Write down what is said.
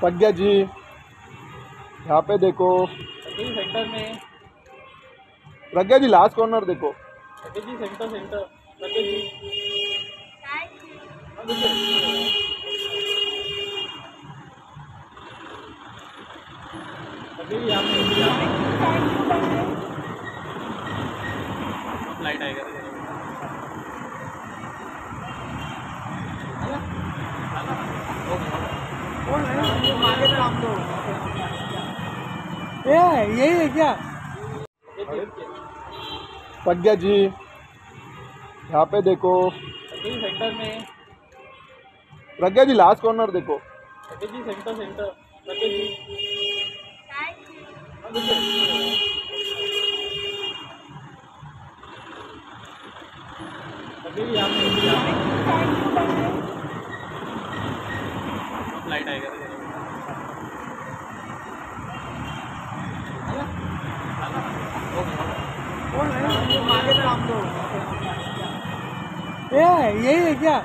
प्रज्ञा जी यहाँ पे देखो। सेंटर में। प्रज्ञा जी लास्ट कॉर्नर देखो। जी center center. Pragya ji. Light आएगा। ये यही है क्या? प्रज्ञा जी यहाँ पे देखो। सेंटर में प्रज्ञा जी लास्ट कॉर्नर देखो। जी सेंटर सेंटर प्रज्ञा जी प्रज्ञा जी यहाँ पे यहाँ पे लाइट आएगा ये यही है क्या?